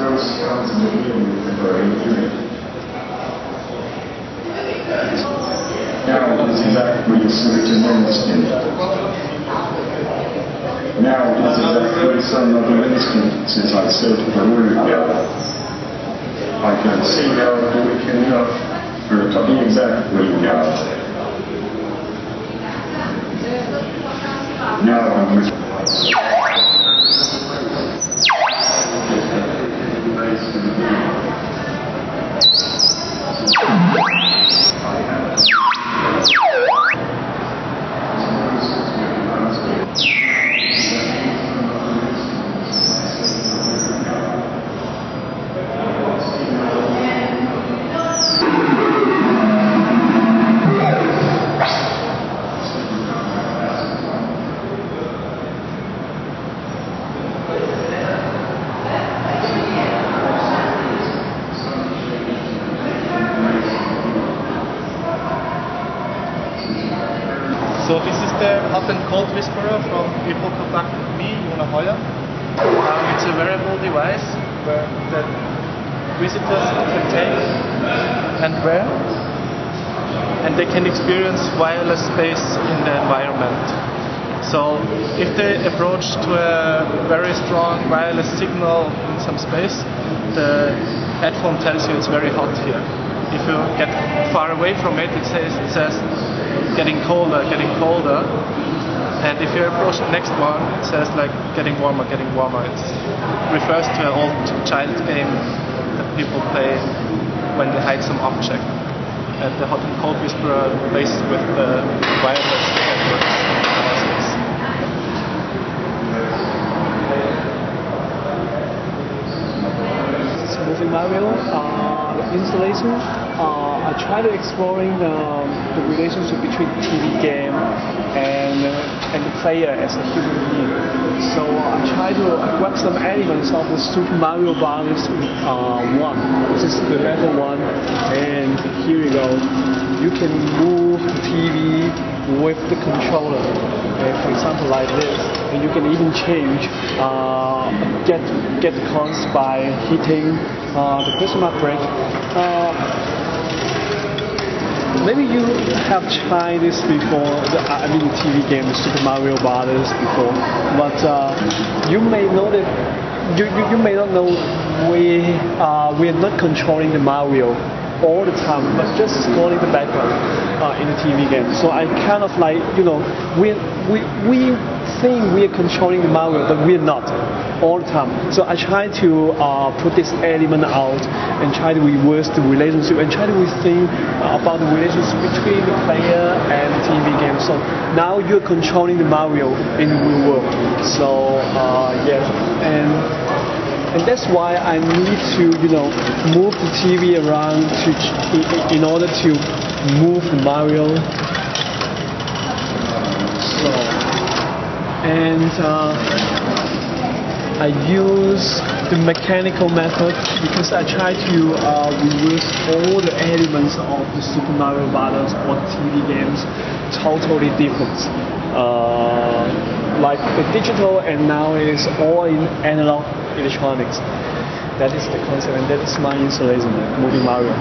else comes in the a unit. Now is exactly suited to Winston. Now is exactly some of the instances I said a word ago. I can see now that we can uh, for exactly now. Now So this is the hot and cold whisperer from People Contact Me, Jona Hoier. Um, it's a wearable device where the visitors can take and wear and they can experience wireless space in the environment. So if they approach to a very strong wireless signal in some space, the headphone tells you it's very hot here. If you get far away from it, it says, it says getting colder, getting colder. And if you approach the next one, it says like getting warmer, getting warmer. It refers to an old child game that people play when they hide some object. And the hot and cold whisperer plays with the wireless network. It's Moving Mario uh, installation. Uh, I try to exploring the, the relationship between TV game and uh, and the player as a human being. So I try to grab some elements of the Super Mario Bros. Uh, one, This is the level one, and here you go. You can move the TV with the controller. Uh, for example, like this, and you can even change uh, get get cons by hitting uh, the mark break. Uh, maybe you have tried this before. The, I mean, the TV game, Super Mario Brothers before, but uh, you may know that you, you, you may not know we uh, we are not controlling the Mario all the time, but just scrolling the background uh, in the TV game. So I kind of like you know we we we think we are controlling the Mario, but we're not all the time. So I try to uh, put this element out and try to reverse the relationship and try to rethink uh, about the relationship between the player and TV game. So now you're controlling the Mario in the real world. So uh, yes, and and that's why I need to, you know, move the TV around to in order to move Mario. So, and uh, I use the mechanical method because I try to uh, all the elements of the Super Mario Brothers or TV games totally different. Uh, like the digital and now is all in analog electronics. That is the concept and that is my installation, Moving Mario.